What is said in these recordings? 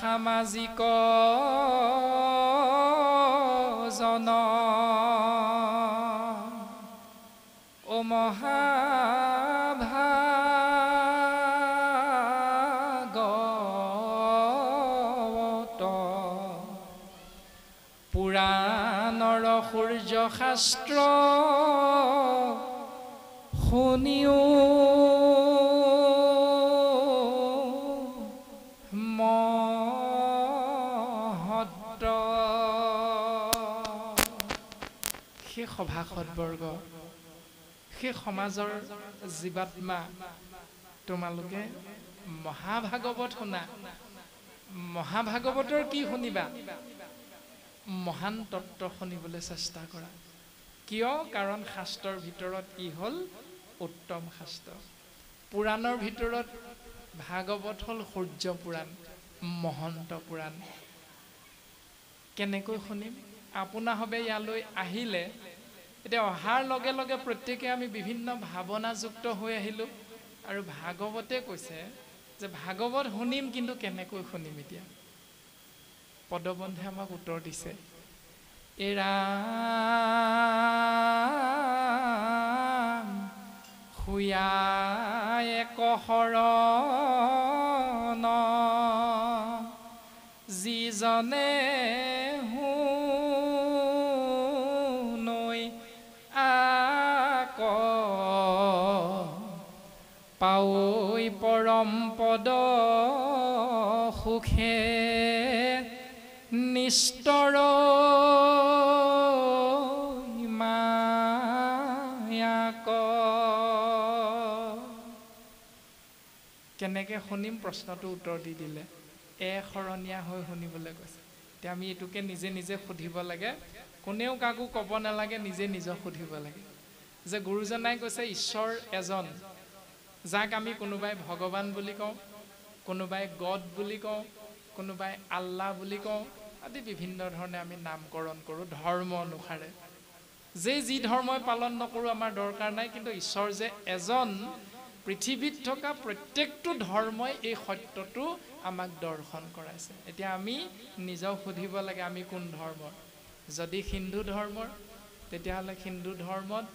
সামাজিক জন ও মহাভাগৱত শাস্ত্ৰ শুনিও। মহত্ত সেই সভাসদবৰ্গ সেই সমাজৰ জীৱাত্মা তোমালোকে মহাভাগৱত শুনা। মহাভাগৱতৰ কি শুনিবা? মহান তত্ত্ব শুনিবলৈ চেষ্টা কৰা। কিয়? কাৰণ শাস্ত্ৰৰ ভিতৰত ই হ'ল উত্তম শাস্ত্ৰ। পুৰাণৰ ভিতৰত ভাগৱত হ'ল সূৰ্য পুৰাণ মহন্ত পুৰাণ। কেনেকৈ শুনিম? আপোনাসৱে ইয়ালৈ আহিলে এতিয়া অহাৰ লগে লগে প্ৰত্যেকে আমি বিভিন্ন ভাৱনাযুক্ত হৈ আহিলোঁ আৰু ভাগৱতে কৈছে যে ভাগৱত শুনিম কিন্তু কেনেকৈ শুনিম এতিয়া? পদবন্ধে আমাক উত্তৰ দিছে। এৰা শুয়া এক শৰণ যিজনে শুনৈ আক পাঐ পৰম পদ সুখে নিস্তৰ কেনেকৈ শুনিম প্ৰশ্নটো উত্তৰ দি দিলে। এ শৰণীয়া হৈ শুনিবলৈ কৈছে। এতিয়া আমি এইটোকে নিজে নিজে সুধিব লাগে। কোনেও কাকো ক'ব নালাগে নিজে নিজক সুধিব লাগে। যে গুৰুজনাই কৈছে ঈশ্বৰ এজন যাক আমি কোনোবাই ভগৱান বুলি কওঁ কোনোবাই গড বুলি কওঁ কোনোবাই আল্লাহ বুলি কওঁ আদি বিভিন্ন ধৰণে আমি নামকৰণ কৰোঁ ধৰ্ম অনুসাৰে। যে যি ধৰ্মই পালন নকৰোঁ আমাৰ দৰকাৰ নাই। কিন্তু ঈশ্বৰ যে এজন পৃথিৱীত থকা প্ৰত্যেকটো ধৰ্মই এই সত্যটো আমাক দৰ্শন কৰাইছে। এতিয়া আমি নিজক সুধিব লাগে আমি কোন ধৰ্মৰ? যদি হিন্দু ধৰ্মৰ তেতিয়াহ'লে হিন্দু ধৰ্মত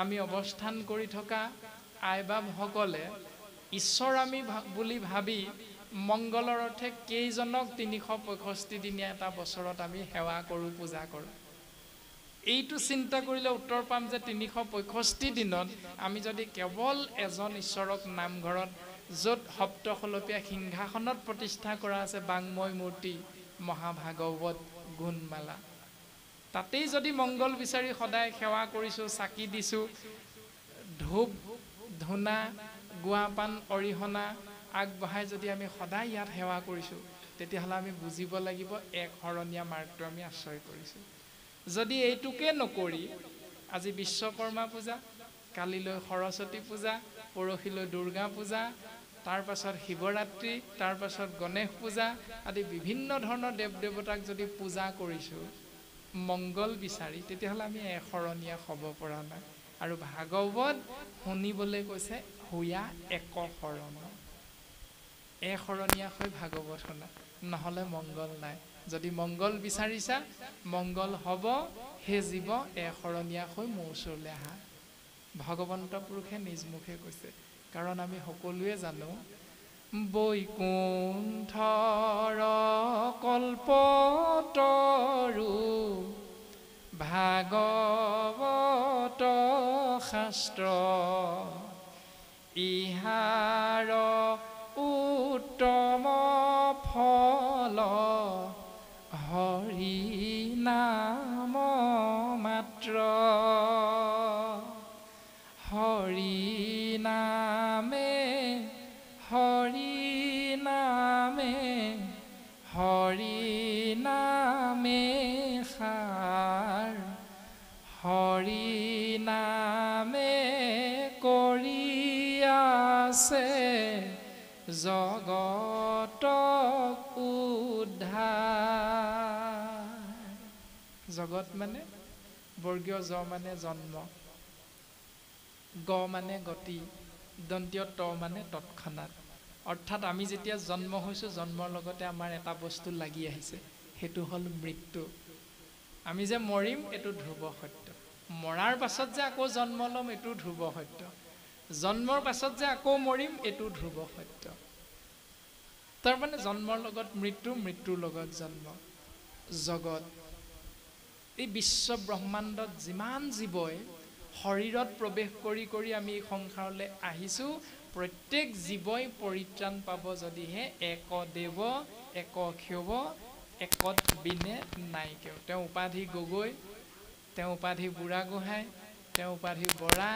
আমি অৱস্থান কৰি থকা আই বাপসকলে ঈশ্বৰ আমি বুলি ভাবি মংগলৰ অৰ্থে কেইজনক তিনিশ পঁয়ষষ্ঠি দিনীয়া এটা বছৰত আমি সেৱা কৰোঁ পূজা কৰোঁ। এইটো চিন্তা কৰিলে উত্তৰ পাম যে তিনিশ পঁয়ষষ্ঠি দিনত আমি যদি কেৱল এজন ঈশ্বৰক নামঘৰত য'ত সপ্তশলপীয়া সিংহাসনত প্ৰতিষ্ঠা কৰা আছে বাংময় মূৰ্তি মহাভাগৱত গুণমালা। তাতেই যদি মংগল বিচাৰি সদায় সেৱা কৰিছোঁ চাকি দিছোঁ ধূপ ধূনা গুৱাপান অৰিহণা আগবঢ়াই যদি আমি সদায় ইয়াত সেৱা কৰিছোঁ তেতিয়াহ'লে আমি বুজিব লাগিব এক শৰণীয়া মাৰ্গটো আমি আশ্ৰয় কৰিছোঁ। যদি এইটোকে নকৰি আজি বিশ্বকৰ্মা পূজা কালিলৈ সৰস্বতী পূজা পৰহিলৈ দুৰ্গা পূজা তাৰ পাছত শিৱৰাত্ৰি তাৰ পাছত গণেশ পূজা আদি বিভিন্ন ধৰণৰ দেৱ দেৱতাক যদি পূজা কৰিছোঁ মংগল বিচাৰি তেতিয়াহ'লে আমি এশৰণীয়া হ'ব পৰা নাই। আৰু ভাগৱত শুনিবলৈ কৈছে হুয়া এক শৰণ এশৰণীয়া হৈ ভাগৱত শুনা নহ'লে মংগল নাই। যদি মংগল বিচাৰিছা মংগল হ'ব সেই জীৱ এশৰণীয়া হৈ মোৰ ওচৰলৈ আহা। ভগৱন্ত পুৰুষে নিজ মুখে কৈছে কাৰণ আমি সকলোৱে জানো বৈকুণ্ঠৰ কল্পতৰু ভাগৱত শাস্ত্ৰ ইহাৰ মাত্ৰ হৰি নামে হৰি নামে হৰি নামে সাৰ হৰি নামে কৰি আছে জগতক উদ্ধাৰ। জগত মানে? বৰ্গীয় জ মানে জন্ম গ মানে গতি দন্তীয় ত মানে তৎক্ষণাত। অৰ্থাৎ আমি যেতিয়া জন্ম হৈছোঁ জন্মৰ লগতে আমাৰ এটা বস্তু লাগি আহিছে সেইটো হ'ল মৃত্যু। আমি যে মৰিম এইটো ধ্ৰুৱ সত্য। মৰাৰ পাছত যে আকৌ জন্ম ল'ম এইটো ধ্ৰুৱ সত্য। জন্মৰ পাছত যে আকৌ মৰিম এইটো ধ্ৰুৱ সত্য। তাৰমানে জন্মৰ লগত মৃত্যু মৃত্যুৰ লগত জন্ম। জগত এই বিশ্ব ব্ৰহ্মাণ্ডত যিমান জীৱই শৰীৰত প্ৰৱেশ কৰি কৰি আমি সংসাৰলৈ আহিছোঁ প্ৰত্যেক জীৱই পৰিত্ৰাণ পাব যদিহে এক দেৱ এক ক্ষোভ একত বিনে নাইকেও তেওঁ উপাধি গগৈ তেওঁ উপাধি বুঢ়াগোহাঁই তেওঁ উপাধি বৰা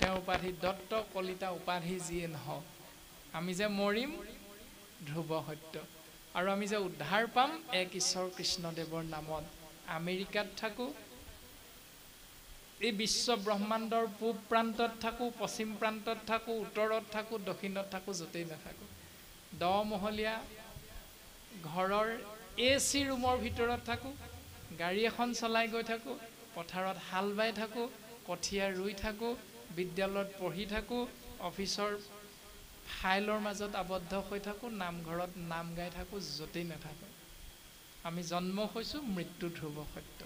তেওঁ উপাধি দত্ত কলিতা উপাধি যিয়ে নহওক। আমি যে মৰিম ধ্ৰুৱ সত্য। আৰু আমি যে উদ্ধাৰ পাম এক ঈশ্বৰ কৃষ্ণদেৱৰ নামত। আমেৰিকাত থাকোঁ এই বিশ্ব ব্ৰহ্মাণ্ডৰ পূব প্ৰান্তত থাকোঁ পশ্চিম প্ৰান্তত থাকোঁ উত্তৰত থাকোঁ দক্ষিণত থাকোঁ য'তেই নাথাকোঁ। দমহলীয়া ঘৰৰ এ চি ৰুমৰ ভিতৰত থাকোঁ গাড়ী এখন চলাই গৈ থাকোঁ পথাৰত হাল বাই থাকোঁ কঠীয়া ৰুই থাকোঁ বিদ্যালয়ত পঢ়ি থাকোঁ অফিচৰ ফাইলৰ মাজত আবদ্ধ হৈ থাকোঁ নামঘৰত নাম গাই থাকোঁ য'তেই নাথাকোঁ। আমি জন্ম হৈছোঁ মৃত্যু ধ্ৰুৱ সত্য।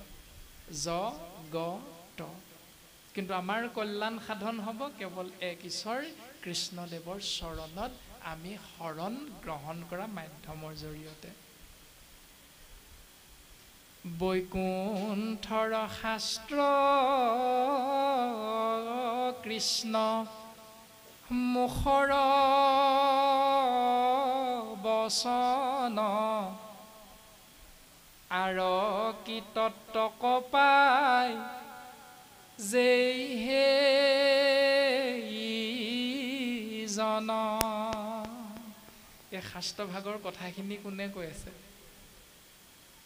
জ গ ত কিন্তু আমাৰ কল্যাণ সাধন হ'ব কেৱল এক ঈশ্বৰ কৃষ্ণদেৱৰ চৰণত আমি শৰণ গ্ৰহণ কৰা মাধ্যমৰ জৰিয়তে। বৈকুণ্ঠৰ শাস্ত্ৰ কৃষ্ণ মুখৰ বচন আৰ কি তত্ত যেই হে জন এই শাস্ত্ৰভাগৰ কথাখিনি কোনে কৈ আছে?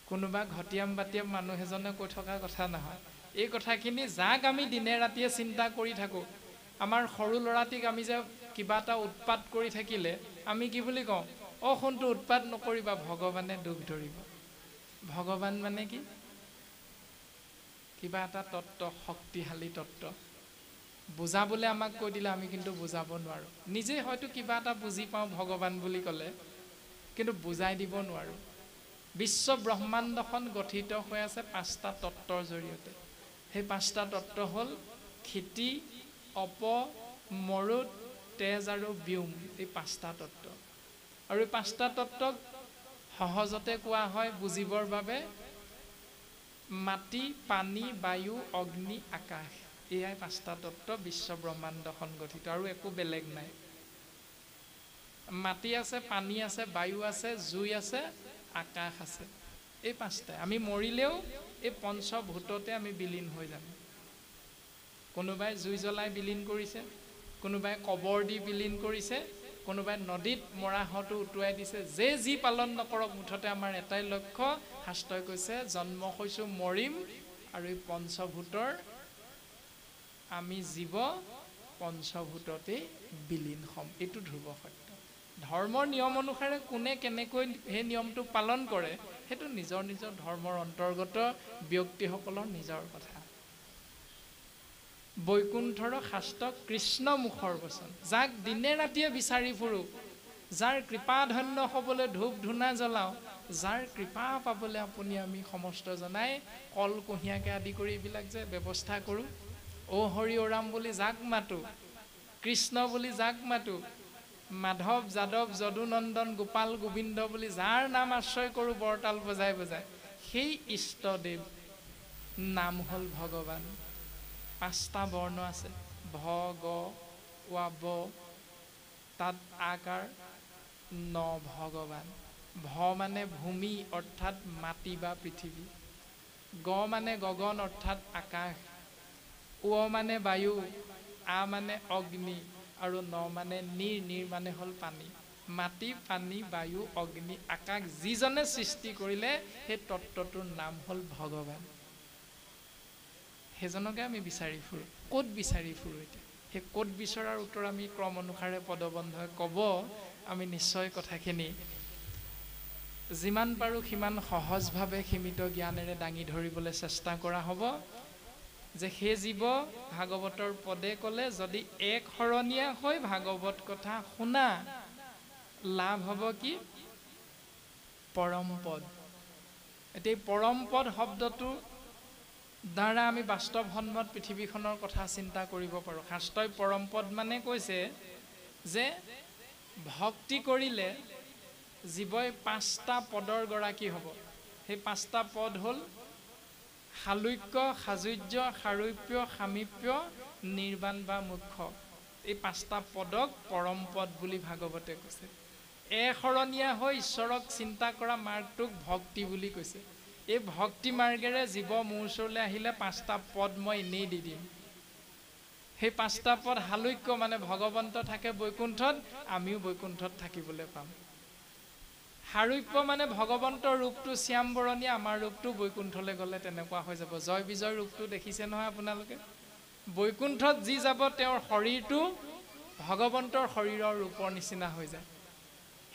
কোনোবা ঘটিয়াম বাটিয়াম মানুহ এজনে কৈ থকা কথা নহয়। এই কথাখিনি যাক আমি দিনে ৰাতিয়ে চিন্তা কৰি থাকোঁ আমাৰ সৰু ল'ৰাটিক আমি যে কিবা এটা উৎপাত কৰি থাকিলে আমি কি বুলি কওঁ? অ সোণটো উৎপাত নকৰিবা ভগৱানে দুখ ধৰিব। ভগৱান মানে কি? কিবা এটা তত্ত্ব শক্তিশালী তত্ত্ব। বুজাবলৈ আমাক কৈ দিলে আমি কিন্তু বুজাব নোৱাৰোঁ। নিজে হয়তো কিবা এটা বুজি পাওঁ ভগৱান বুলি ক'লে কিন্তু বুজাই দিব নোৱাৰোঁ। বিশ্ব ব্ৰহ্মাণ্ডখন গঠিত হৈ আছে পাঁচটা তত্ত্বৰ জৰিয়তে। সেই পাঁচটা তত্ত্ব হ'ল ক্ষিতি অপ মৰুদ তেজ আৰু ব্যোম। এই পাঁচটা তত্ত্ব। আৰু এই পাঁচটা তত্ত্বক সহজতে কোৱা হয় বুজিবৰ বাবে মাটি পানী বায়ু অগ্নি আকাশ। এয়াই পাঁচটা তত্ত্ব বিশ্ব ব্ৰহ্মাণ্ডখন গঠিত আৰু একো বেলেগ নাই। মাটি আছে পানী আছে বায়ু আছে জুই আছে আকাশ আছে। এই পাঁচটাই। আমি মৰিলেও এই পঞ্চভূততে আমি বিলীন হৈ যাম। কোনোবাই জুই জ্বলাই বিলীন কৰিছে কোনোবাই কবৰ দি বিলীন কৰিছে কোনোবাই নদীত মৰাহতো উটুৱাই দিছে যে যি পালন নকৰক মুঠতে আমাৰ এটাই লক্ষ্য শাস্ত্ৰই কৈছে জন্ম হৈছোঁ মৰিম আৰু এই পঞ্চভূতৰ আমি জীৱ পঞ্চভূততেই বিলীন হ'ম। এইটো ধ্ৰুৱ সত্য। ধৰ্মৰ নিয়ম অনুসাৰে কোনে কেনেকৈ সেই নিয়মটো পালন কৰে সেইটো নিজৰ নিজৰ ধৰ্মৰ অন্তৰ্গত ব্যক্তিসকলৰ নিজৰ কথা। বৈকুণ্ঠৰ শাস্ত্ৰ কৃষ্ণ মুখৰ বচন। যাক দিনে ৰাতিয়ে বিচাৰি ফুৰোঁ যাৰ কৃপাধন্য হ'বলৈ ধূপ ধূনা জ্বলাওঁ যাৰ কৃপা পাবলৈ আপুনি আমি সমস্ত জনাই কল কুঁহিয়াকে আদি কৰি এইবিলাক যে ব্যৱস্থা কৰোঁ অ হৰি অৰাম বুলি যাক মাতোঁ কৃষ্ণ বুলি যাক মাতোঁ মাধৱ যাদৱ যদুনন্দন গোপাল গোবিন্দ বুলি যাৰ নাম আশ্ৰয় কৰোঁ বৰতাল বজাই বজাই সেই ইষ্টদেৱ নাম হ'ল ভগৱান। পাঁচটা বৰ্ণ আছে। ভ গ ৱা ব তাত আকাৰ ন ভগৱান। ভ মানে ভূমি অৰ্থাৎ মাটি বা পৃথিৱী। গ মানে গগন অৰ্থাৎ আকাশ। উ মানে বায়ু আ মানে অগ্নি আৰু ন মানে নীৰ নীৰ মানে হ'ল পানী। মাটি পানী বায়ু অগ্নি আকাশ যিজনে সৃষ্টি কৰিলে সেই তত্ত্বটোৰ নাম হ'ল ভগৱান। সেইজনকে আমি বিচাৰি ফুৰোঁ। ক'ত বিচাৰি ফুৰোঁ এতিয়া? সেই ক'ত বিচৰাৰ উত্তৰ আমি ক্ৰম অনুসাৰে পদবন্ধই ক'ব আমি নিশ্চয় কথাখিনি। যিমান পাৰোঁ সিমান সহজভাৱে সীমিত জ্ঞানেৰে দাঙি ধৰিবলৈ চেষ্টা কৰা হ'ব। যে সেই জীৱ ভাগৱতৰ পদে ক'লে যদি এক শৰণীয়া হৈ ভাগৱত কথা শুনা লাভ হ'ব কি? পৰম পদ। এতিয়া পৰম পদ শব্দটো দ্বাৰা আমি বাস্তৱসন্মত পৃথিৱীখনৰ কথা চিন্তা কৰিব পাৰোঁ। শাস্ত্ৰই পৰম পদ মানে কৈছে যে ভক্তি কৰিলে জীৱই পাঁচটা পদৰ গৰাকী হ'ব। সেই পাঁচটা পদ হ'ল শালুক্য সাজুৰ্য সাৰূপ্য সামীপ্য নিৰ্বাণ বা মুখ্য। এই পাঁচটা পদক পৰম পদ বুলি ভাগৱতে কৈছে। এশৰণীয়া হৈ ঈশ্বৰক চিন্তা কৰা মাৰ্গটোক ভক্তি বুলি কৈছে। এই ভক্তি মাৰ্গেৰে জীৱ মোৰ ওচৰলৈ আহিলে পাঁচটা পদ মই এনেই দি দিম। সেই পাঁচটা পদ শালুক্য মানে ভগৱন্ত থাকে বৈকুণ্ঠত আমিও বৈকুণ্ঠত থাকিবলৈ পাম। সাৰূপ্য মানে ভগৱন্তৰ ৰূপটো শ্যাম বৰণীয়া আমাৰ ৰূপটো বৈকুণ্ঠলৈ গ'লে তেনেকুৱা হৈ যাব। জয় বিজয় ৰূপটো দেখিছে নহয় আপোনালোকে? বৈকুণ্ঠত যি যাব তেওঁৰ শৰীৰটো ভগৱন্তৰ শৰীৰৰ ৰূপৰ নিচিনা হৈ যায়।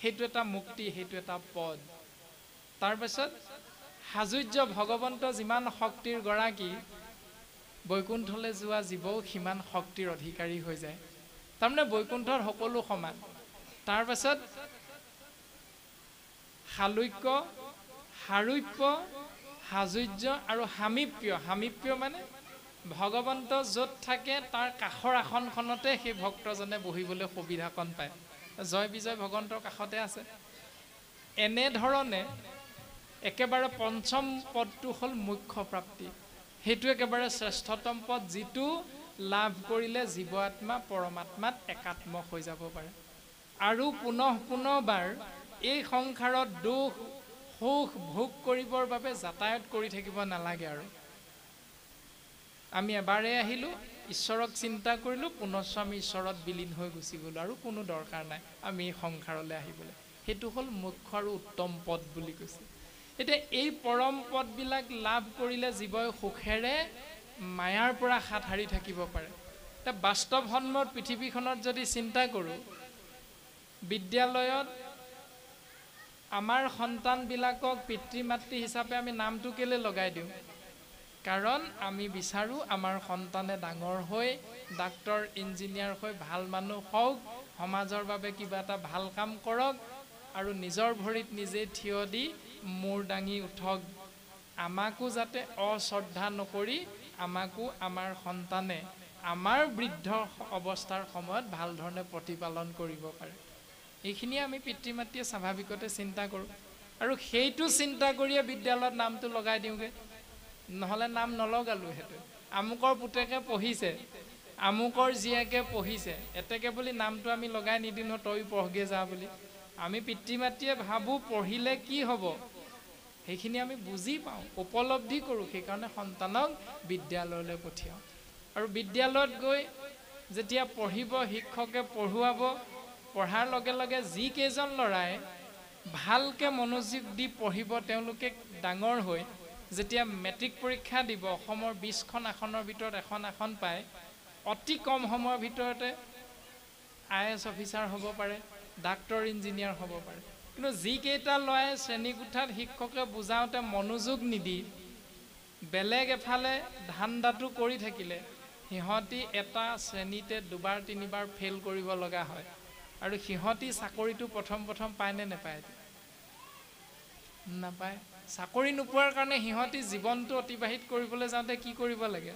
সেইটো এটা মুক্তি সেইটো এটা পদ। তাৰপাছত সাজুৰ্য ভগৱন্ত যিমান শক্তিৰ গৰাকী বৈকুণ্ঠলৈ যোৱা জীৱও সিমান শক্তিৰ অধিকাৰী হৈ যায়। তাৰমানে বৈকুণ্ঠত সকলো সমান। তাৰপাছত শালুক্য সাৰূপ্য সাজুৰ্য আৰু সামীপ্য সামীপ্য মানে ভগৱন্ত য'ত থাকে তাৰ কাষৰ আসনখনতে সেই ভক্তজনে বহিবলৈ সুবিধাকণ পায়। জয় বিজয় ভগৱন্তৰ কাষতে আছে। এনেধৰণে একেবাৰে পঞ্চম পদটো হ'ল মুখ্য প্ৰাপ্তি। সেইটো একেবাৰে শ্ৰেষ্ঠতম পদ যিটো লাভ কৰিলে জীৱ আত্মা পৰমাত্মাত একাত্ম হৈ যাব পাৰে। আৰু পুনঃ পুনঃবাৰ এই সংসাৰত দুখ সুখ ভোগ কৰিবৰ বাবে যাতায়াত কৰি থাকিব নালাগে আৰু। আমি এবাৰেই আহিলোঁ ঈশ্বৰক চিন্তা কৰিলোঁ পুনশ্চ আমি ঈশ্বৰত বিলীন হৈ গুচি গ'লোঁ আৰু কোনো দৰকাৰ নাই আমি এই সংসাৰলৈ আহিবলৈ। সেইটো হ'ল মুখ্য আৰু উত্তম পদ বুলি কৈছে। এতিয়া এই পৰম পদবিলাক লাভ কৰিলে জীৱই সুখেৰে মায়াৰ পৰা হাত সাৰি থাকিব পাৰে। এতিয়া বাস্তৱসন্মত পৃথিৱীখনত যদি চিন্তা কৰোঁ বিদ্যালয়ত আমাৰ সন্তানবিলাকক পিতৃ মাতৃ হিচাপে আমি নামটো কেলৈ লগাই দিওঁ? কাৰণ আমি বিচাৰোঁ আমাৰ সন্তানে ডাঙৰ হৈ ডাক্তৰ ইঞ্জিনিয়াৰ হৈ ভাল মানুহ হওক সমাজৰ বাবে কিবা এটা ভাল কাম কৰক আৰু নিজৰ ভৰিত নিজে থিয় দি মূৰ দাঙি উঠক। আমাকো যাতে অশ্ৰদ্ধা নকৰি আমাকো আমাৰ সন্তানে আমাৰ বৃদ্ধ অৱস্থাৰ সময়ত ভাল ধৰণে প্ৰতিপালন কৰিব পাৰে। এইখিনিয়ে আমি পিতৃ মাতৃয়ে স্বাভাৱিকতে চিন্তা কৰোঁ। আৰু সেইটো চিন্তা কৰিয়ে বিদ্যালয়ত নামটো লগাই দিওঁগৈ। নহ'লে নাম নলগালোঁ সেইটো। আমুকৰ পুতেকে পঢ়িছে আমুকৰ জীয়েকে পঢ়িছে এতেকে বুলি নামটো আমি লগাই নিদিওঁ তই পঢ়গে যা বুলি। আমি পিতৃ মাতৃয়ে ভাবোঁ পঢ়িলে কি হ'ব? সেইখিনি আমি বুজি পাওঁ উপলব্ধি কৰোঁ সেইকাৰণে সন্তানক বিদ্যালয়লৈ পঠিয়াওঁ। আৰু বিদ্যালয়ত গৈ যেতিয়া পঢ়িব শিক্ষকে পঢ়ুৱাব পঢ়াৰ লগে লগে যিকেইজন ল'ৰাই ভালকৈ মনোযোগ দি পঢ়িব তেওঁলোকে ডাঙৰ হৈ যেতিয়া মেট্ৰিক পৰীক্ষা দিব অসমৰ বিছখন আসনৰ ভিতৰত এখন আসন পায় অতি কম সময়ৰ ভিতৰতে আই এছ অফিচাৰ হ'ব পাৰে ডাক্তৰ ইঞ্জিনিয়াৰ হ'ব পাৰে। কিন্তু যিকেইটা ল'ৰাই শ্ৰেণীকোঠাত শিক্ষকে বুজাওঁতে মনোযোগ নিদি বেলেগ এফালে ধান্দাটো কৰি থাকিলে সিহঁতি এটা শ্ৰেণীতে দুবাৰ তিনিবাৰ ফেইল কৰিব লগা হয়। আৰু সিহঁতি চাকৰিটো প্ৰথম প্ৰথম পায়নে নেপায় নাপায়। চাকৰি নোপোৱাৰ কাৰণে সিহঁতি জীৱনটো অতিবাহিত কৰিবলৈ যাওঁতে কি কৰিব লাগে?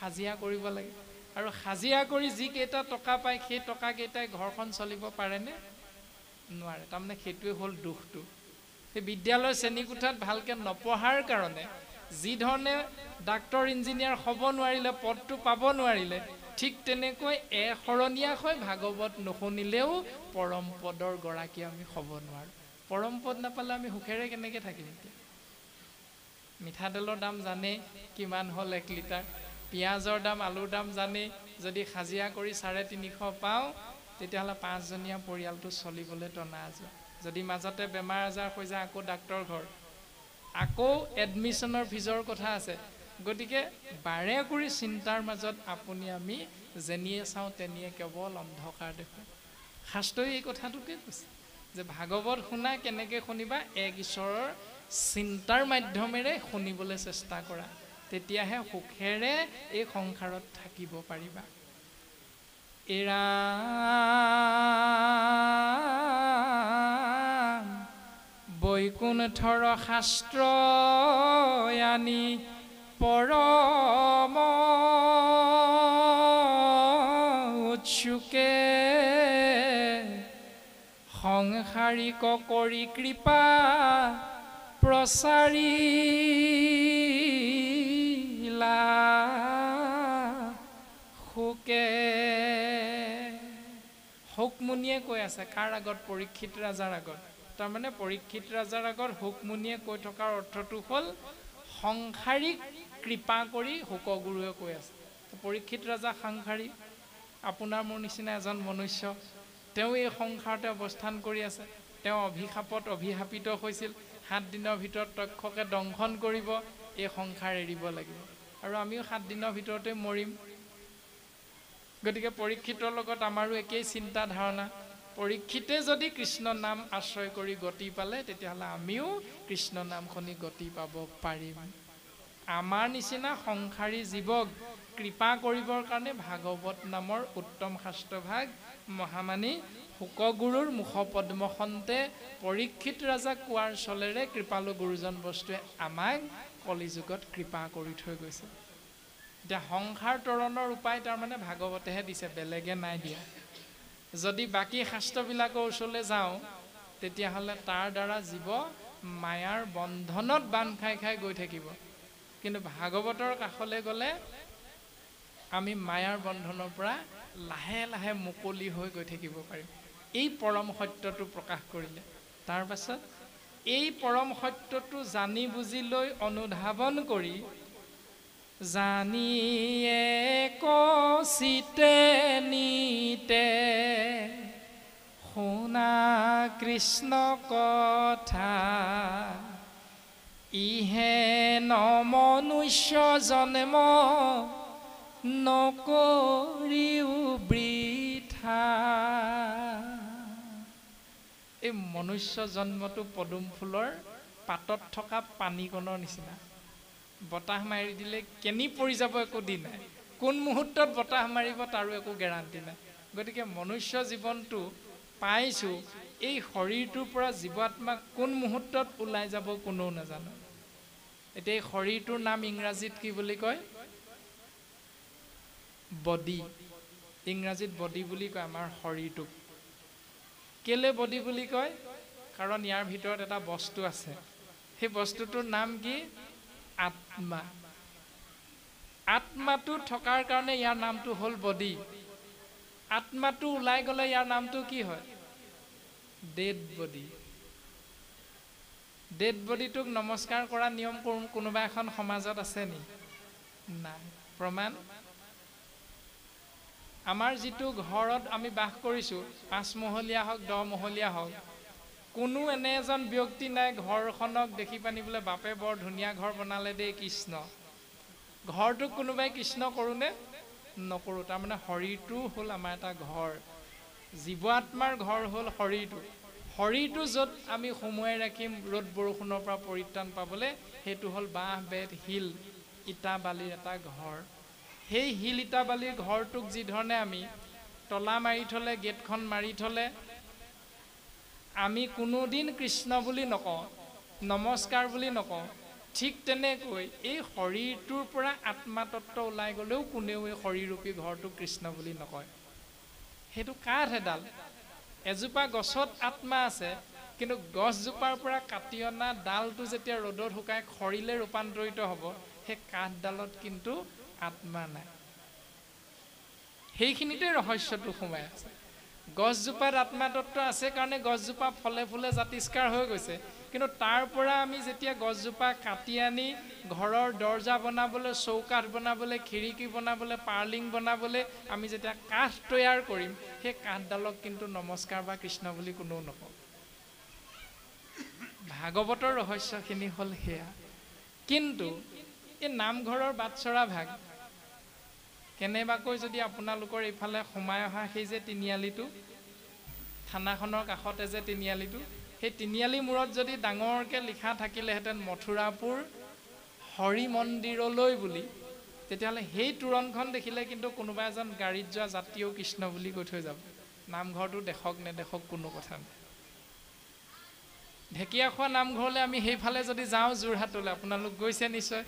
হাজিৰা কৰিব লাগে। আৰু হাজিৰা কৰি যিকেইটা টকা পায় সেই টকাকেইটাই ঘৰখন চলিব পাৰেনে? নোৱাৰে। তাৰমানে সেইটোৱে হ'ল দুখটো। সেই বিদ্যালয় শ্ৰেণীকোঠাত ভালকৈ নপঢ়াৰ কাৰণে যিধৰণে ডাক্তৰ ইঞ্জিনিয়াৰ হ'ব নোৱাৰিলে পদটো পাব নোৱাৰিলে ঠিক তেনেকৈ এশৰণীয়া হৈ ভাগৱত নুশুনিলেও পৰম পদৰ গৰাকী আমি হ'ব নোৱাৰোঁ। পৰম পদ নাপালে আমি সুখেৰে কেনেকৈ থাকিম এতিয়া? মিঠাতেলৰ দাম জানেই কিমান হ'ল এক লিটাৰ। পিঁয়াজৰ দাম আলুৰ দাম জানেই। যদি হাজিৰা কৰি চাৰে তিনিশ পাওঁ তেতিয়াহ'লে পাঁচজনীয়া পৰিয়ালটো চলিবলৈ টনা যোৱা যদি মাজতে বেমাৰ আজাৰ হৈ যায় আকৌ ডাক্তৰ ঘৰ। আকৌ এডমিশ্যনৰ ফিজৰ কথা আছে। গতিকে বাৰে কৰি চিন্তাৰ মাজত আপুনি আমি যেনিয়ে চাওঁ তেনিয়ে কেৱল অন্ধকাৰ দেখোঁ। শাস্ত্ৰই এই কথাটোকে কৈছে যে ভাগৱত শুনা কেনেকৈ শুনিবা? এক ঈশ্বৰৰ চিন্তাৰ মাধ্যমেৰে শুনিবলৈ চেষ্টা কৰা। তেতিয়াহে সুখেৰে এই সংসাৰত থাকিব পাৰিবা। এৰা বৈকুণ্ঠৰ শাস্ত্ৰ আনি পৰম উৎসুকে। সংসাৰিক কৰি কৃপা প্ৰচাৰিলা শোকে শোকমুনিয়ে কৈ আছে কাৰ আগত? পৰীক্ষিত ৰাজাৰ আগত। তাৰমানে পৰীক্ষিত ৰাজাৰ আগত শোকমুনিয়ে কৈ থকাৰ অৰ্থটো হ'ল সংসাৰিক কৃপা কৰি শোকগুৰুৱে কৈ আছে। পৰীক্ষিত ৰাজা সাংসাৰিক আপোনাৰ মোৰ নিচিনা এজন মনুষ্য তেওঁ এই সংসাৰতে অৱস্থান কৰি আছে। তেওঁ অভিশাপত অভিশাপিত হৈছিল। সাত দিনৰ ভিতৰত তক্ষকে দংশন কৰিব এই সংসাৰ এৰিব লাগিব। আৰু আমিও সাত দিনৰ ভিতৰতে মৰিম। গতিকে পৰীক্ষিতৰ লগত আমাৰো একেই চিন্তা ধাৰণা পৰীক্ষিতে যদি কৃষ্ণ নাম আশ্ৰয় কৰি গতি পালে তেতিয়াহ'লে আমিও কৃষ্ণ নাম শুনি গতি পাব পাৰিম। আমাৰ নিচিনা সংসাৰী জীৱক কৃপা কৰিবৰ কাৰণে ভাগৱত নামৰ উত্তম শাস্ত্ৰভাগ মহামানী শোকগুৰুৰ মুখপদ্মখন্তে পৰীক্ষিত ৰাজাক কোৱাৰ চলেৰে কৃপালু গুৰুজন বস্তুৱে আমাক কলিযুগত কৃপা কৰি থৈ গৈছে। এতিয়া সংসাৰ তৰণৰ উপায় তাৰমানে ভাগৱতেহে দিছে বেলেগে নাই দিয়া। যদি বাকী শাস্ত্ৰবিলাকৰ ওচৰলৈ যাওঁ তেতিয়াহ'লে তাৰ দ্বাৰা জীৱ মায়াৰ বন্ধনত বান্ধ খাই খাই গৈ থাকিব। কিন্তু ভাগৱতৰ কাষলৈ গ'লে আমি মায়াৰ বন্ধনৰ পৰা লাহে লাহে মুকলি হৈ গৈ থাকিব পাৰিম। এই পৰম সত্যটো প্ৰকাশ কৰিলে। তাৰ পাছত এই পৰম সত্যটো জানি বুজি লৈ অনুধাৱন কৰি জানিয়ে কচিতে নিতে শুনা কৃষ্ণ কথা। ইহে ন মনুষ্য জন্ম নকৰিও বৃথা। এই মনুষ্য জন্মটো পদুম ফুলৰ পাতত থকা পানীকণৰ নিচিনা। বতাহ মাৰি দিলে কেনি পৰি যাব একো দিন নাই। কোন মুহূৰ্তত বতাহ মাৰিব তাৰো একো গেৰাণ্টি নাই। গতিকে মনুষ্য জীৱনটো পাইছোঁ এই শৰীৰটোৰ পৰা জীৱাত্মা কোন মুহূৰ্তত ওলাই যাব কোনেও নাজানে। এতিয়া এই শৰীৰটোৰ নাম ইংৰাজীত কি বুলি কয়? বডি। ইংৰাজীত বডি বুলি কয় আমাৰ শৰীৰটোক। কেলে বডি বুলি কয়? কাৰণ ইয়াৰ ভিতৰত এটা বস্তু আছে। সেই বস্তুটোৰ নাম কি? আত্মা। আত্মাটো থকাৰ কাৰণে ইয়াৰ নামটো হ'ল বডি। আত্মাটো ওলাই গ'লে ইয়াৰ নামটো কি হয়? Dead body. ডেড বডিটোক নমস্কাৰ কৰা নিয়ম কোনোবা এখন সমাজত আছে নি? নাই। প্ৰমাণ? আমাৰ যিটো ঘৰত আমি বাস কৰিছোঁ পাঁচমহলীয়া হওক দহমহলীয়া হওক কোনো এনে এজন ব্যক্তি নাই ঘৰখনক দেখি পানি বোলে বাপে বৰ ধুনীয়া ঘৰ বনালে দেই কৃষ্ণ। ঘৰটোক কোনোবাই কৃষ্ণ কৰোঁনে নকৰোঁ। তাৰমানে শৰীৰটো হ'ল আমাৰ এটা ঘৰ। জীৱ আত্মাৰ ঘৰ হ'ল শৰীৰটো। শৰীৰটো য'ত আমি সোমোৱাই ৰাখিম ৰ'দ বৰষুণৰ পৰা পৰিত্ৰাণ পাবলৈ সেইটো হ'ল বাঁহ বেত শিল ইটা বালিৰ এটা ঘৰ। সেই শিল ইটা বালিৰ ঘৰটোক যিধৰণে আমি তলা মাৰি থ'লে গেটখন মাৰি থ'লে আমি কোনোদিন কৃষ্ণ বুলি নকওঁ নমস্কাৰ বুলি নকওঁ ঠিক তেনেকৈ এই শৰীৰটোৰ পৰা আত্মাতত্ব ওলাই গ'লেও কোনেও এই শৰীৰৰূপী ঘৰটোক কৃষ্ণ বুলি নকয়। সেইটো কাঠ এডাল। এজোপা গছত আত্মা আছে কিন্তু গছজোপাৰ পৰা কাটি অনা ডালটো যেতিয়া ৰ'দত শুকাই খৰিলে ৰূপান্তৰিত হ'ব সেই কাঠডালত কিন্তু আত্মা নাই। সেইখিনিতে ৰহস্যটো সোমাই আছে। গছজোপাত আত্মাতত্ব আছে কাৰণে গছজোপা ফলে ফুলে জাতিষ্কাৰ হৈ গৈছে। কিন্তু তাৰ পৰা আমি যেতিয়া গছজোপা কাটি আনি ঘৰৰ দৰ্জা বনাবলৈ চৌকাঠ বনাবলৈ খিৰিকী বনাবলৈ পাৰ্লিং বনাবলৈ আমি যেতিয়া কাঠ তৈয়াৰ কৰিম সেই কাঠডালক কিন্তু নমস্কাৰ বা কৃষ্ণ বুলি কোনেও নকওঁ ভাগৱতৰ ৰহস্যখিনি হ'ল সেয়া। কিন্তু এই নামঘৰৰ বাটচৰা ভাগ কেনেবাকৈ যদি আপোনালোকৰ এইফালে সোমাই অহা সেই যে তিনিআলিটো থানাখনৰ কাষতে যে তিনিআলিটো সেই তিনিআলি মূৰত যদি ডাঙৰকৈ লিখা থাকিলেহেঁতেন মথুৰাপুৰ হৰি মন্দিৰলৈ বুলি তেতিয়াহ'লে সেই তোৰণখন দেখিলে কিন্তু কোনোবা এজন গাড়ীত যোৱা যাত্ৰীয়েও কৃষ্ণ বুলি কৈ থৈ যাব। নামঘৰটো দেখক নেদেখক কোনো কথা নাই। ঢেকীয়াখোৱা নামঘৰলৈ আমি সেইফালে যদি যাওঁ যোৰহাটলৈ। আপোনালোক গৈছে নিশ্চয়।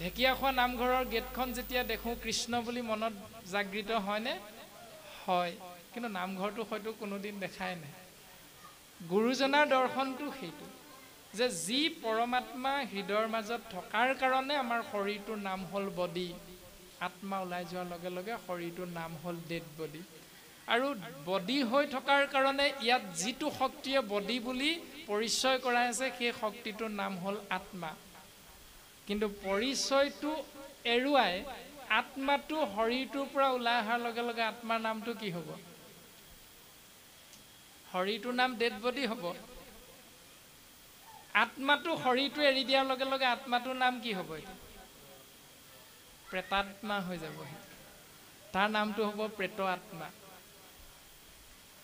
ঢেকীয়াখোৱা নামঘৰৰ গেটখন যেতিয়া দেখোঁ কৃষ্ণ বুলি মনত জাগৃত হয়নে? হয়। কিন্তু নামঘৰটো হয়তো কোনোদিন দেখাই নাই। গুৰুজনাৰ দৰ্শনটো সেইটো যে যি পৰমাত্মা হৃদয়ৰ মাজত থকাৰ কাৰণে আমাৰ শৰীৰটোৰ নাম হ'ল বডি আত্মা ওলাই যোৱাৰ লগে লগে শৰীৰটোৰ নাম হ'ল ডেড বডি। আৰু বডি হৈ থকাৰ কাৰণে ইয়াত যিটো শক্তিয়ে বডি বুলি পৰিচয় কৰাই আছে সেই শক্তিটোৰ নাম হ'ল আত্মা। কিন্তু পৰিচয়টো এৰুৱাই আত্মাটো শৰীৰটোৰ পৰা ওলাই অহাৰ লগে লগে আত্মাৰ নামটো কি হ'ব? শৰীৰটোৰ নাম ডেড বডি হ'ব। আত্মাটো শৰীৰটো এৰি দিয়াৰ লগে লগে আত্মাটোৰ নাম কি হ'ব? প্ৰেতাত্মা হৈ যাব তাৰ নামটো হ'ব প্ৰেত আত্মা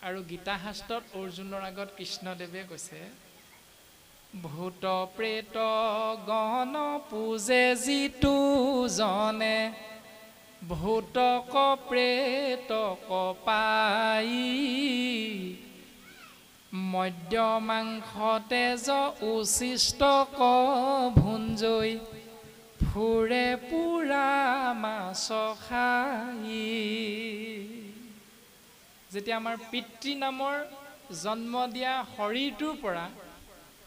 আৰু গীতা শাস্ত্ৰত অৰ্জুনৰ আগত কৃষ্ণদেৱে কৈছে ভূত প্ৰেত গণ পূজে যিটো জনে ভূতক প্ৰেতক পাই মদ্য মাংস তেজ উচিষ্ট ক ভুঞ্জৈ ফুৰে পুৰা মাছ খাই যেতিয়া আমাৰ পিতৃ নামৰ জন্ম দিয়া শৰীৰটোৰ পৰা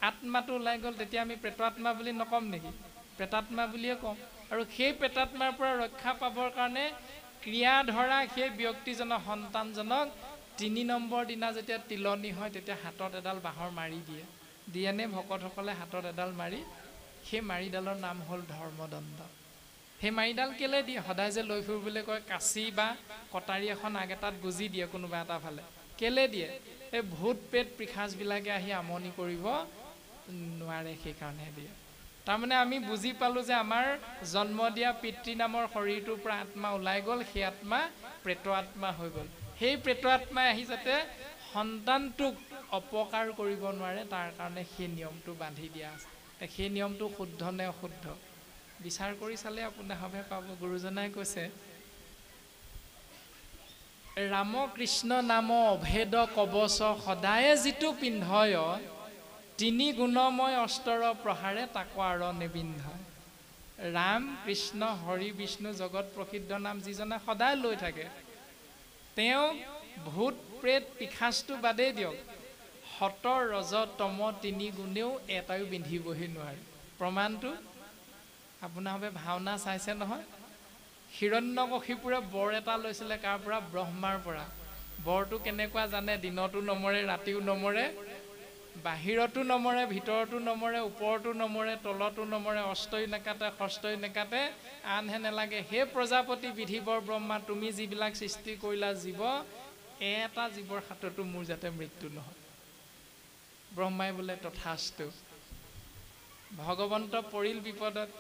আত্মাটো ওলাই গ'ল তেতিয়া আমি প্ৰেতাত্মা বুলি নক'ম নেকি? প্ৰেতাত্মা বুলিয়ে ক'ম আৰু সেই প্ৰেতাত্মাৰ পৰা ৰক্ষা পাবৰ কাৰণে ক্ৰিয়া ধৰা সেই ব্যক্তিজনৰ সন্তানজনক তিনি নম্বৰ দিনা যেতিয়া তিলনি হয় তেতিয়া হাতত এডাল বাঁহৰ মাৰি দিয়ে। দিয়েনে ভকতসকলে হাতত এডাল মাৰি? সেই মাৰিডালৰ নাম হ'ল ধৰ্মদণ্ড। সেই মাৰিডাল কেলৈ দিয়ে? সদায় যে লৈ ফুৰিবলৈ কয় কাঁচি বা কটাৰী এখন আগ এটাত গুজি দিয়ে কোনোবা এটা ফালে। কেলৈ দিয়ে? এই ভূত পেট পিশাচবিলাকে আহি আমনি কৰিব নোৱাৰে সেইকাৰণে দিয়ে। তাৰমানে আমি বুজি পালোঁ যে আমাৰ জন্ম দিয়া পিতৃ নামৰ শৰীৰটোৰ পৰা আত্মা ওলাই গ'ল সেই আত্মা প্ৰেত আত্মা হৈ গ'ল। সেই প্ৰেত আত্মাই আহি যাতে সন্তানটোক অপকাৰ কৰিব নোৱাৰে তাৰ কাৰণে সেই নিয়মটো বান্ধি দিয়া আছে। সেই নিয়মটো শুদ্ধ নে অশুদ্ধ? বিচাৰ কৰি চালে আপোনাৰ সভে পাব। গুৰুজনাই কৈছে ৰাম কৃষ্ণ নাম অভেদ কবচ সদায়ে যিটো পিন্ধয় তিনি গুণময় অস্ত্ৰৰ প্ৰহাৰে তাকো আৰ নিবিন্ধয় ৰাম কৃষ্ণ হৰি বিষ্ণু জগত প্ৰসিদ্ধ নাম যিজনে সদায় লৈ থাকে। তেওঁ ভূত প্ৰেত পিশাচটো বাদেই দিয়ক। সতৰ ৰজ তম তিনি গুণেও এটাও পিন্ধিবহি নোৱাৰে। প্ৰমাণটো আপোনাৰভাৱে ভাওনা চাইছে নহয়? হিৰণ্যকশিপুৰে বৰ এটা লৈছিলে কাৰ পৰা? ব্ৰহ্মাৰ পৰা। বৰটো কেনেকুৱা জানে? দিনতো নমৰে ৰাতিও নমৰে। বাহিৰতো নমৰে ভিতৰতো নমৰে ওপৰতো নমৰে তলতো নমৰে অষ্টই নেকাটে ষষ্ঠই নেকাটে আনহে নেলাগে। সেই প্ৰজাপতি বিধিবৰ ব্ৰহ্মা তুমি যিবিলাক সৃষ্টি কৰিলা জীৱ এটা জীৱৰ হাততো মোৰ যাতে মৃত্যু নহয়। ব্ৰহ্মাই বোলে তথাস্তু। ভগৱন্ত পৰিল বিপদত।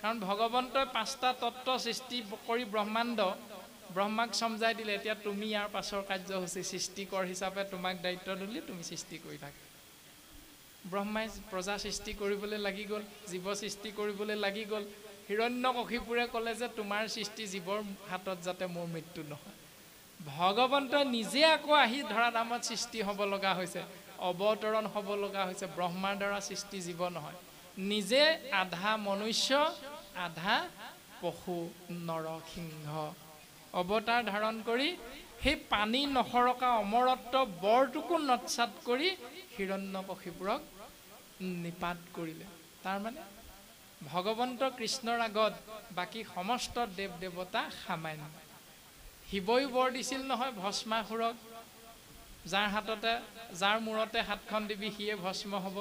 কাৰণ ভগৱন্তই পাঁচটা তত্ত্ব সৃষ্টি কৰি ব্ৰহ্মাণ্ড ব্ৰহ্মাক চমজাই দিলে। এতিয়া তুমি ইয়াৰ পাছৰ কাৰ্যসূচী সৃষ্টিকৰ হিচাপে তোমাক দায়িত্ব দিলি তুমি সৃষ্টি কৰি থাকা। ব্ৰহ্মাই প্ৰজা সৃষ্টি কৰিবলৈ লাগি গ'ল জীৱ সৃষ্টি কৰিবলৈ লাগি গ'ল। হিৰণ্যকশিপুৰে ক'লে যে তোমাৰ সৃষ্টি জীৱৰ হাতত যাতে মোৰ মৃত্যু নহয়। ভগৱন্তই নিজে আকৌ আহি ধৰা নামত সৃষ্টি হ'ব লগা হৈছে অৱতৰণ হ'ব লগা হৈছে ব্ৰহ্মাৰ দ্বাৰা সৃষ্টি জীৱ নহয়। নিজে আধা মনুষ্য আধা পশু নৰসিংহ। অৱতাৰ ধাৰণ কৰি সেই পানী নসৰকা অমৰত্ব বৰটোকো নৎসাত কৰি হিৰণ্যকশিপুৰক নিপাত কৰিলে। তাৰমানে ভগৱন্ত কৃষ্ণৰ আগত বাকী সমস্ত দেৱ দেৱতা সামান্য। শিৱই বৰ দিছিল নহয় ভস্মাসুৰক। যাৰ হাততে যাৰ মূৰতে হাতখন দিবি সিয়ে ভস্ম হ'ব।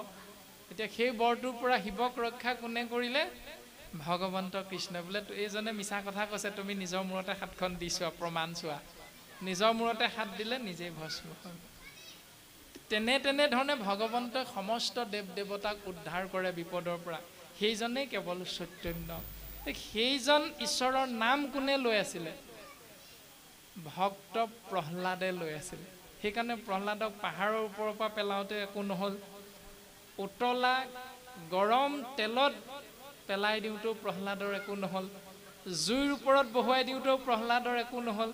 এতিয়া সেই বৰটোৰ পৰা শিৱক ৰক্ষা কোনে কৰিলে? ভগৱন্ত কৃষ্ণ। বোলে এইজনে মিছা কথা কৈছে তুমি নিজৰ মূৰতে হাতখন দি চোৱা প্ৰমাণ চোৱা। নিজৰ মূৰতে হাত দিলে নিজেই ভস্ম হয়। তেনে তেনেধৰণে ভগৱন্তই সমস্ত দেৱ দেৱতাক উদ্ধাৰ কৰে বিপদৰ পৰা। সেইজনেই কেৱল চৈতন্য সেইজন ঈশ্বৰৰ নাম কোনে লৈ আছিলে? ভক্ত প্ৰহ্লাদে লৈ আছিলে। সেইকাৰণে প্ৰহ্লাদক পাহাৰৰ ওপৰৰ পৰা পেলাওঁতে একো নহ'ল। উতলা গৰম তেলত পেলাই দিওঁতেও প্ৰহ্লাদৰ একো নহ'ল। জুইৰ ওপৰত বহুৱাই দিওঁতেও প্ৰহ্লাদৰ একো নহ'ল।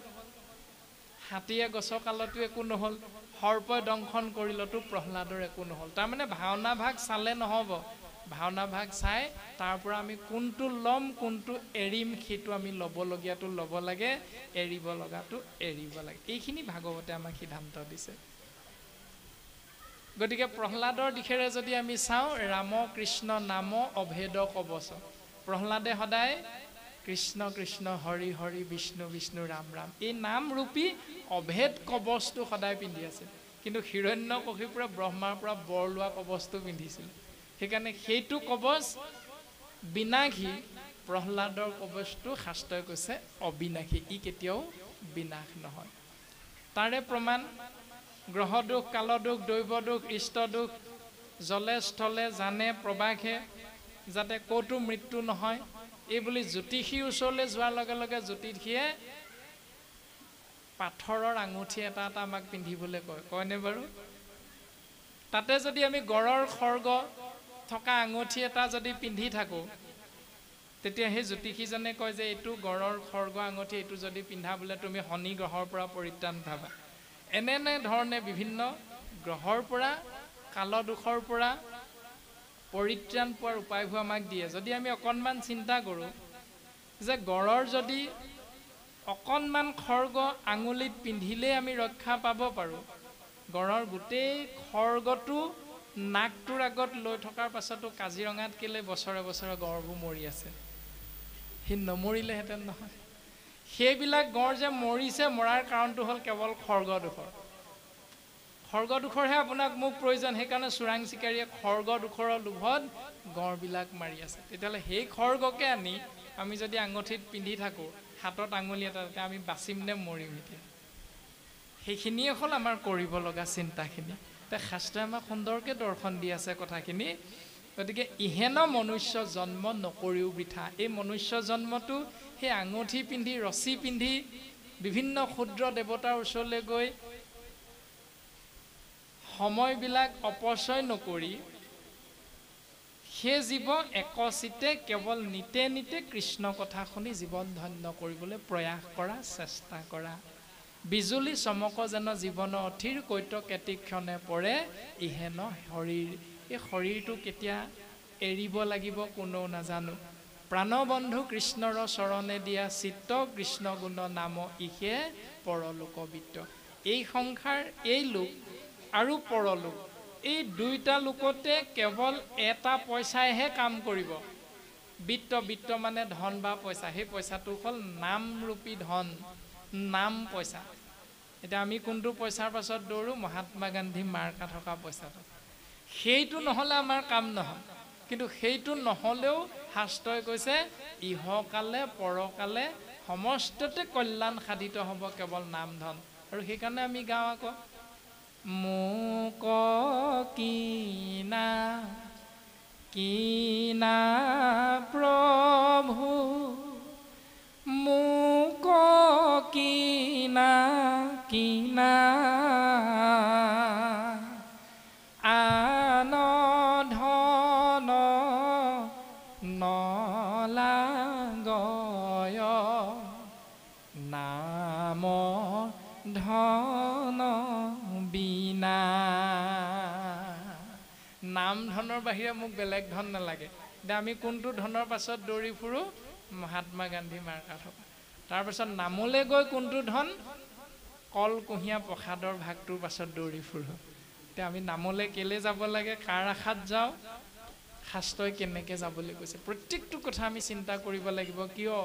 হাতীয়ে গছৰ কালতো একো নহ'ল। সৰ্পই দংশন কৰিলতো প্ৰহ্লাদৰ একো নহ'ল। তাৰমানে ভাওনা ভাগ চালে নহ'ব। ভাওনা ভাগ চাই তাৰ পৰা আমি কোনটো ল'ম কোনটো এৰিম সেইটো আমি ল'বলগীয়াটো ল'ব লাগে এৰিব লগাটো এৰিব লাগে। এইখিনি ভাগৱতে আমাক সিদ্ধান্ত দিছে। গতিকে প্ৰহ্লাদৰ দিশেৰে যদি আমি চাওঁ ৰাম কৃষ্ণ নাম অভেদ কবচ। প্ৰহ্লাদে সদায় কৃষ্ণ কৃষ্ণ হৰি হৰি বিষ্ণু বিষ্ণু ৰাম ৰাম। এই নাম ৰূপী অভেদ কবচটো সদায় পিন্ধি আছে কিন্তু হিৰণ্য কশিপুৰে ব্ৰহ্মাৰ পৰা বৰ লোৱা কবচটো পিন্ধিছিল। সেইকাৰণে সেইটো কবচ বিনাশী প্ৰহ্লাদৰ কবচটো শাস্ত্ৰই কৈছে অবিনাশী। ই কেতিয়াও বিনাশ নহয়। তাৰে প্ৰমাণ গ্ৰহ দুখ কালদুখ দৈৱ দুখ ইষ্ট দুখ জলে স্থলে জানে প্ৰবাসে যাতে ক'তো মৃত্যু নহয়। এই বুলি জ্যোতিষীৰ ওচৰলৈ যোৱাৰ লগে লগে জ্যোতিষীয়ে পাথৰৰ আঙুঠি এটা এটা আমাক পিন্ধিবলৈ কয়। কয়নে বাৰু? তাতে যদি আমি গড়ৰ সৰ্গ থকা আঙুঠি এটা যদি পিন্ধি থাকোঁ তেতিয়া সেই জ্যোতিষীজনে কয় যে এইটো গড়ৰ সৰ্গ আঙুঠি এইটো যদি পিন্ধা বোলে তুমি শনি গ্ৰহৰ পৰা পৰিত্ৰাণ পাবা। এনে এনে ধৰণে বিভিন্ন গ্ৰহৰ পৰা কালদোষৰ পৰা পৰিত্ৰাণ পোৱাৰ উপায়বোৰ আমাক দিয়ে। যদি আমি অকণমান চিন্তা কৰোঁ যে গড়ৰ যদি অকণমান খৰ্গ আঙুলিত পিন্ধিলেই আমি ৰক্ষা পাব পাৰোঁ গড়ৰ গোটেই খৰ্গটো নাকটোৰ আগত লৈ থকাৰ পাছতো কাজিৰঙাত কেলৈ বছৰে বছৰে গড়বোৰ মৰি আছে? সি নমৰিলেহেঁতেন নহয়। সেইবিলাক গড় যে মৰিছে মৰাৰ কাৰণটো হ'ল কেৱল খৰ্গদোষৰ। খৰ্গদোষৰহে আপোনাক মোক প্ৰয়োজন সেইকাৰণে চোৰাং চিকাৰীয়ে খৰ্গদোষৰৰ লোভত গড়বিলাক মাৰি আছে। তেতিয়াহ'লে সেই খৰ্গকে আনি আমি যদি আঙুঠিত পিন্ধি থাকোঁ হাতত আঙুলি এটা তেতিয়া আমি বাচিম নে মৰিম এতিয়া? সেইখিনিয়ে হ'ল আমাৰ কৰিব লগা চিন্তাখিনি। এতিয়া শাস্ত্ৰই আমাক সুন্দৰকৈ দৰ্শন দি আছে কথাখিনি। গতিকে ইহেন মনুষ্য জন্ম নকৰিও বৃথা। এই মনুষ্য জন্মটো সেই আঙুঠি পিন্ধি ৰছী পিন্ধি বিভিন্ন ক্ষুদ্ৰ দেৱতাৰ ওচৰলৈ গৈ সময়বিলাক অপচয় নকৰি সেই জীৱ একচিতে কেৱল নিতে নিতে কৃষ্ণ কথা শুনি জীৱন ধন্য কৰিবলৈ প্ৰয়াস কৰা চেষ্টা কৰা। বিজুলী চমক যেন জীৱন অথিৰ কৈত কেতিক্ষণে পৰে ইহেন শৰীৰ। এই শৰীৰটো কেতিয়া এৰিব লাগিব কোনেও নাজানো। প্ৰাণবন্ধু কৃষ্ণৰ চৰণে দিয়া চিত্ত কৃষ্ণ গুণ নাম ইহে পৰলোকবিত্ত। এই সংসাৰ এই লোক আৰু পৰলোক। এই দুইটা লোকতে কেৱল এটা পইচাইহে কাম কৰিব। বিত্ত বিত্ত মানে ধন বা পইচা। সেই পইচাটো হ'ল নামৰূপী ধন নাম পইচা। এতিয়া আমি কোনটো পইচাৰ পাছত দৌৰোঁ? মহাত্মা গান্ধী মাৰ্কা থকা পইচাটো। সেইটো নহ'লে আমাৰ কাম নহয়। কিন্তু সেইটো নহ'লেও শাস্ত্ৰই কৈছে ইহকালে পৰকালে সমস্ততে কল্যাণ সাধিত হ'ব কেৱল নাম ধন। আৰু সেইকাৰণে আমি গাওঁ আকৌ। মোক কিনা কিনা প্ৰভু মোক কিনা কিনা আন ধনৰ বাহিৰে মোক বেলেগ ধন নালাগে। এতিয়া আমি কোনটো ধনৰ পাছত দৌৰি ফুৰোঁ? মহাত্মা গান্ধী মাৰ্কা থকা তাৰপাছত নামলৈ গৈ কোনটো ধন? কল কুঁহিয়া প্ৰসাদৰ ভাগটোৰ পাছত দৌৰি ফুৰোঁ। এতিয়া আমি নামলৈ কেলৈ যাব লাগে? কাৰ আশাত যাওঁ? শাস্ত্ৰই কেনেকৈ যাবলৈ কৈছে? প্ৰত্যেকটো কথা আমি চিন্তা কৰিব লাগিব। কিয়?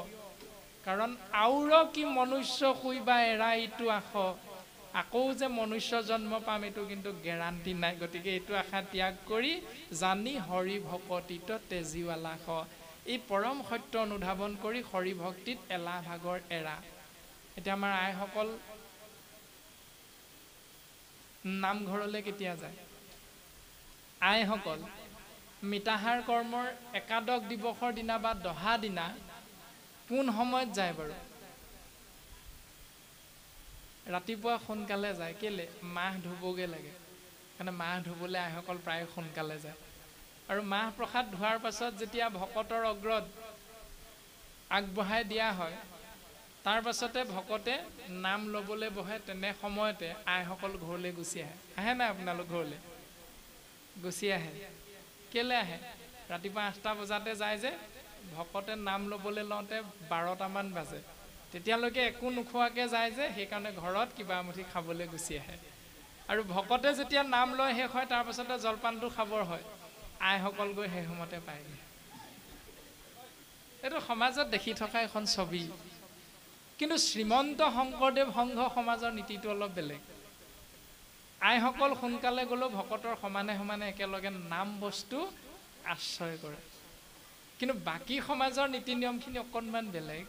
কাৰণ আউৰ কি মনুষ্য শুই বা এৰা ইটো আশ? আকৌ যে মনুষ্য জন্ম পাম এইটো কিন্তু গেৰাণ্টি নাই। গতিকে এইটো আশা ত্যাগ কৰি জানি হৰি ভকতিত তেজিৱালা স এই পৰম সত্য অনুধাৱন কৰি হৰি ভক্তিত এলাহ ভাগৰ এৰা। এতিয়া আমাৰ আইসকল নামঘৰলৈ কেতিয়া যায়? আইসকল মিতাহাৰ কৰ্মৰ একাদশ দিৱসৰ দিনা বা দহা দিনা কোন সময়ত যায় বাৰু? ৰাতিপুৱা সোনকালে যায় কেলে? মাহ ধুবগৈ লাগে। সেইকাৰণে মাহ ধুবলৈ আইসকল প্ৰায় সোনকালে যায়। আৰু মাহ প্ৰসাদ ধোৱাৰ পাছত যেতিয়া ভকতৰ অগ্ৰত আগবঢ়াই দিয়া হয় তাৰ পাছতে ভকতে নাম ল'বলৈ বহে তেনে সময়তে আইসকল ঘৰলৈ গুচি আহে। আহে নাই আপোনালোক ঘৰলৈ? গুচি আহে। কেলৈ আহে? ৰাতিপুৱা আঠটা বজাতে যায় যে ভকতে নাম ল'বলৈ লওঁতে বাৰটামান বাজে। তেতিয়ালৈকে একো নোখোৱাকৈ যায় যে সেইকাৰণে ঘৰত কিবা এমুঠি খাবলৈ গুচি আহে। আৰু ভকতে যেতিয়া নাম লয় শেষ হয় তাৰপাছতে জলপানটো খাবৰ হয়। আইসকল গৈ সেই সময়তে পায়গৈ। এইটো সমাজত দেখি থকা এখন ছবি। কিন্তু শ্ৰীমন্ত শংকৰদেৱ সংঘ সমাজৰ নীতিটো অলপ বেলেগ। আইসকল সোনকালে গ'লেও ভকতৰ সমানে সমানে একেলগে নাম বস্তু আশ্ৰয় কৰে। কিন্তু বাকী সমাজৰ নীতি নিয়মখিনি অকণমান বেলেগ।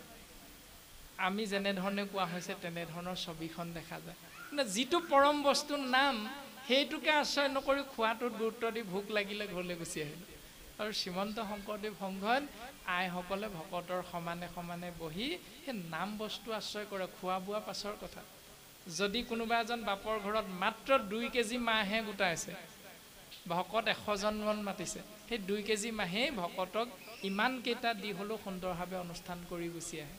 আমি যেনেধৰণে কোৱা হৈছে তেনেধৰণৰ ছবিখন দেখা যায়। মানে যিটো পৰম বস্তুৰ নাম সেইটোকে আশ্ৰয় নকৰি খোৱাটোত গুৰুত্ব দি ভোক লাগিলে ঘৰলৈ গুচি আহিলোঁ। আৰু শ্ৰীমন্ত শংকৰদেৱ সংঘত আইসকলে ভকতৰ সমানে সমানে বহি সেই নাম বস্তু আশ্ৰয় কৰে খোৱা বোৱা পাছৰ কথা। যদি কোনোবা এজন বাপৰ ঘৰত মাত্ৰ দুই কেজি মাহহে গোটাইছে ভকত এশজনমান মাতিছে সেই দুই কেজি মাহেই ভকতক ইমানকেইটা দি হ'লেও সুন্দৰভাৱে অনুষ্ঠান কৰি গুচি আহে।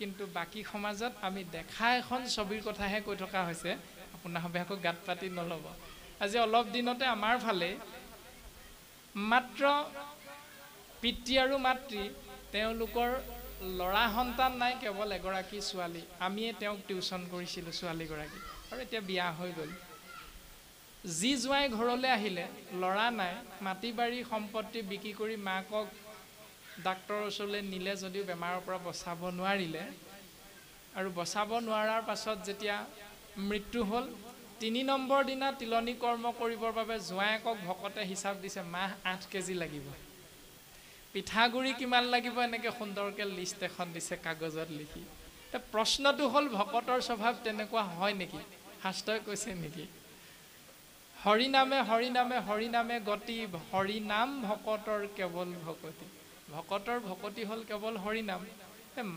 কিন্তু বাকী সমাজত আমি দেখা এখন ছবিৰ কথাহে কৈ থকা হৈছে আপোনাৰভাৱে আকৌ গাত পাতি নল'ব। আজি অলপ দিনতে আমাৰ ফালে মাত্ৰ পিতৃ আৰু মাতৃ তেওঁলোকৰ ল'ৰা সন্তান নাই কেৱল এগৰাকী ছোৱালী। আমিয়ে তেওঁক টিউশ্যন কৰিছিলোঁ ছোৱালীগৰাকী। আৰু এতিয়া বিয়া হৈ গ'ল। যি জোঁৱাই ঘৰলৈ আহিলে ল'ৰা নাই মাটি বাৰী সম্পত্তি বিক্ৰী কৰি মাকক ডাক্তৰৰ ওচৰলৈ নিলে যদিও বেমাৰৰ পৰা বচাব নোৱাৰিলে। আৰু বচাব নোৱাৰাৰ পাছত যেতিয়া মৃত্যু হ'ল তিনি নম্বৰ দিনা তিলনী কৰ্ম কৰিবৰ বাবে জোঁৱায়েকক ভকতে হিচাপ দিছে মাহ আঠ কেজি লাগিব। পিঠাগুড়ি কিমান লাগিব? এনেকৈ সুন্দৰকৈ লিষ্ট এখন দিছে কাগজত লিখি। প্ৰশ্নটো হ'ল ভকতৰ স্বভাৱ তেনেকুৱা হয় নেকি? শাস্ত্ৰই কৈছে নেকি? হৰিনামে হৰিনামে হৰিনামে গতি হৰিনাম ভকতৰ কেৱল ভকতি। ভকতৰ ভকতি হ'ল কেৱল হৰিনাম।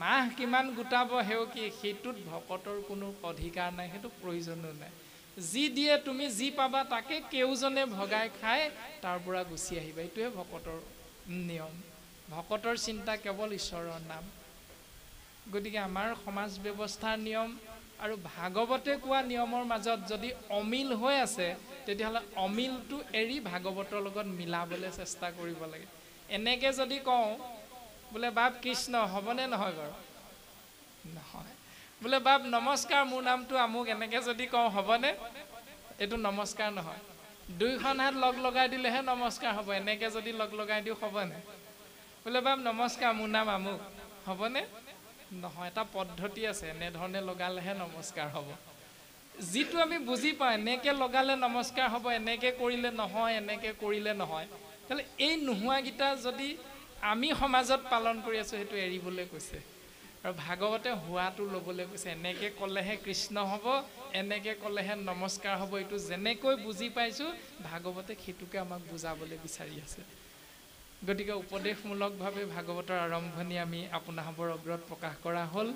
মাহ কিমান গোটাব সেৱকী সেইটোত ভকতৰ কোনো অধিকাৰ নাই সেইটো প্ৰয়োজনো নাই। যি দিয়ে তুমি যি পাবা তাকে কেউজনে ভগাই খাই তাৰ পৰা গুচি আহিবা। এইটোৱে ভকতৰ নিয়ম। ভকতৰ চিন্তা কেৱল ঈশ্বৰৰ নাম। গতিকে আমাৰ সমাজ ব্যৱস্থাৰ নিয়ম আৰু ভাগৱতে কোৱা নিয়মৰ মাজত যদি অমিল হৈ আছে তেতিয়াহ'লে অমিলটো এৰি ভাগৱতৰ লগত মিলাবলৈ চেষ্টা কৰিব লাগে। এনেকৈ যদি কওঁ বোলে বাপ কৃষ্ণ হ'বনে নহয় বাৰু? নহয়। বোলে বাপ নমস্কাৰ মোৰ নামটো আমুক এনেকৈ যদি কওঁ হ'বনে? এইটো নমস্কাৰ নহয়। দুইখন হাত লগ লগাই দিলেহে নমস্কাৰ হ'ব এনেকৈ যদি লগ লগাই দিওঁ হ'বনে? বোলে বাপ নমস্কাৰ মোৰ নাম আমুক হ'বনে? নহয় এটা পদ্ধতি আছে এনেধৰণে লগালেহে নমস্কাৰ হ'ব। যিটো আমি বুজি পাওঁ এনেকৈ লগালে নমস্কাৰ হ'ব এনেকৈ কৰিলে নহয় এনেকৈ কৰিলে নহয়। তেতিয়াহ'লে এই নোহোৱাকেইটা যদি আমি সমাজত পালন কৰি আছোঁ সেইটো এৰিবলৈ কৈছে। আৰু ভাগৱতে হোৱাটো ল'বলৈ কৈছে এনেকৈ ক'লেহে কৃষ্ণ হ'ব এনেকৈ ক'লেহে নমস্কাৰ হ'ব এইটো যেনেকৈ বুজি পাইছোঁ ভাগৱতে সেইটোকে আমাক বুজাবলৈ বিচাৰি আছে। গতিকে উপদেশমূলকভাৱে ভাগৱতৰ আৰম্ভণি আমি আপোনাসৱৰ অগ্ৰত প্ৰকাশ কৰা হ'ল।